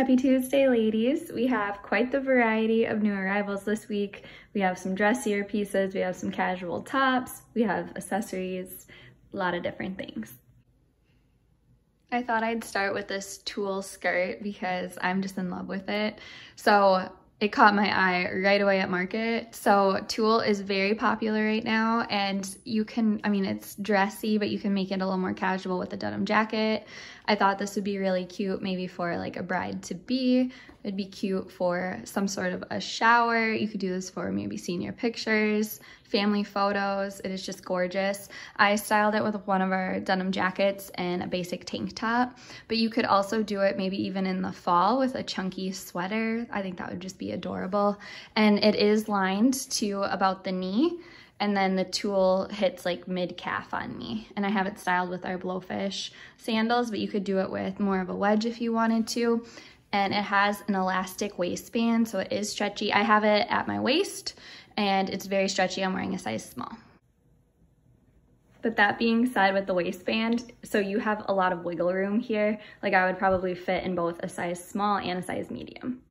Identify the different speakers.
Speaker 1: Happy Tuesday, ladies. We have quite the variety of new arrivals this week. We have some dressier pieces, we have some casual tops, we have accessories, a lot of different things. I thought I'd start with this tulle skirt because I'm just in love with it. So it caught my eye right away at market. So tulle is very popular right now and you can, I mean, it's dressy, but you can make it a little more casual with a denim jacket. I thought this would be really cute maybe for like a bride to be. It'd be cute for some sort of a shower. You could do this for maybe senior pictures, family photos. It is just gorgeous. I styled it with one of our denim jackets and a basic tank top, but you could also do it maybe even in the fall with a chunky sweater. I think that would just be adorable. And it is lined to about the knee and then the tulle hits like mid calf on me. And I have it styled with our blowfish sandals, but you could do it with more of a wedge if you wanted to. And it has an elastic waistband, so it is stretchy. I have it at my waist and it's very stretchy. I'm wearing a size small. But that being said with the waistband, so you have a lot of wiggle room here. Like I would probably fit in both a size small and a size medium.